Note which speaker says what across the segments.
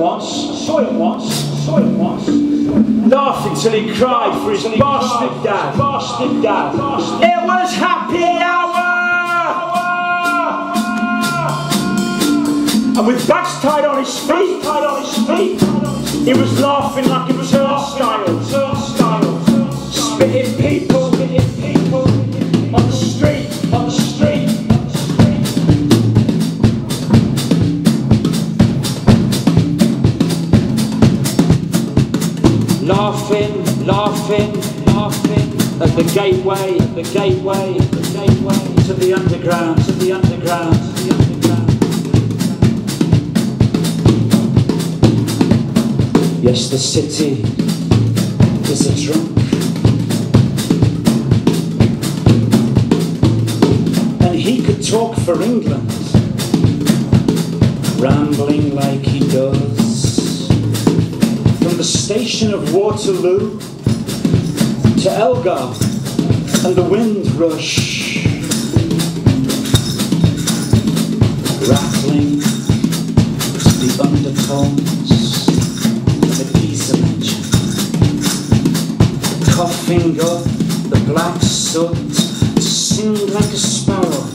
Speaker 1: once, I saw him once, saw him once, laughing till he cried for his bastard dad, bastard dad. It was happy hour! And with bags tied on his feet, tied on his feet, he was laughing like he was a turnstile, turnstile, laughing, laughing, laughing at the gateway, the gateway, the gateway to the underground, to the underground, to the underground. Yes, the city is a drunk. And he could talk for England, rambling like he does station of Waterloo to Elgar and the Windrush, rattling to the undertones of a diesel engine, coughing up the black soot to sing like a sparrow.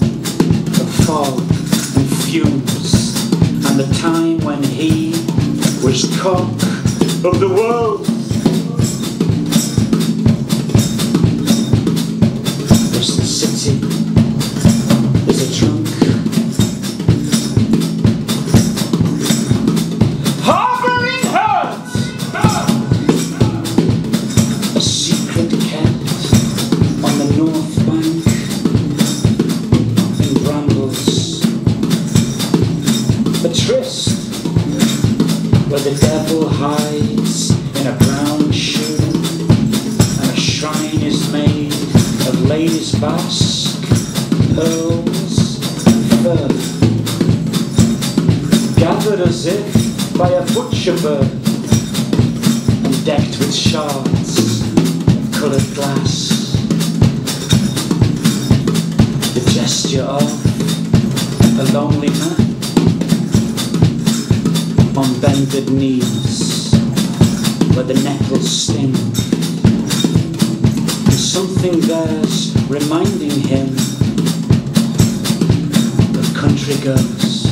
Speaker 1: Of fog and fumes, and the time when he was cock of the world. Of ladies' basque, pearls, fur, gathered as if by a butcher bird, and decked with shards of coloured glass. The gesture of a lonely man on bended knees where the nettles sting. Something there's reminding him of country girls.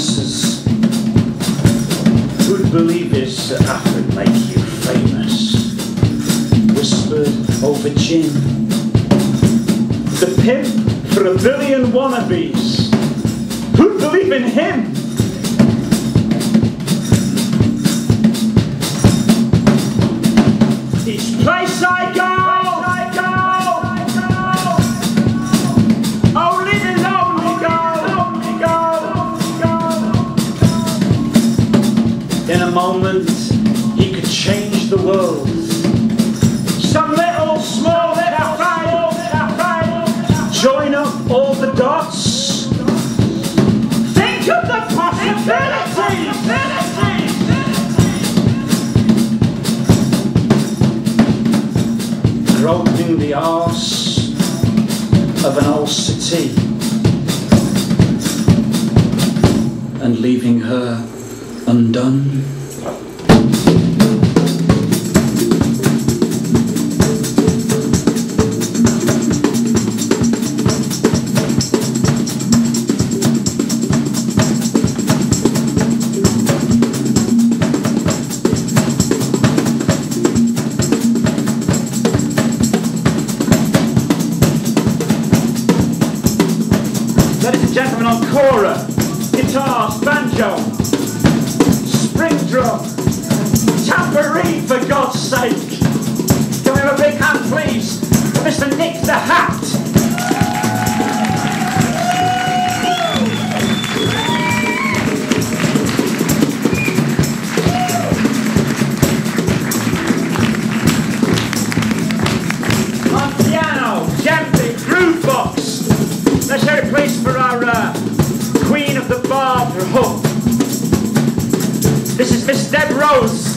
Speaker 1: Promises? Who'd believe his I could make you famous? Whispered over gin. The pimp for a billion wannabes. Who'd believe in him? moments he could change the world. Some little small little fight, join up all the dots. Think of the possibilities. Groped the arse of an old city.
Speaker 2: and leaving her undone.
Speaker 1: and gentlemen on chorus, guitar, banjo, spring drum, tambourine for God's sake. Can we have a big hand please for Mr Nick the Hat? that rose.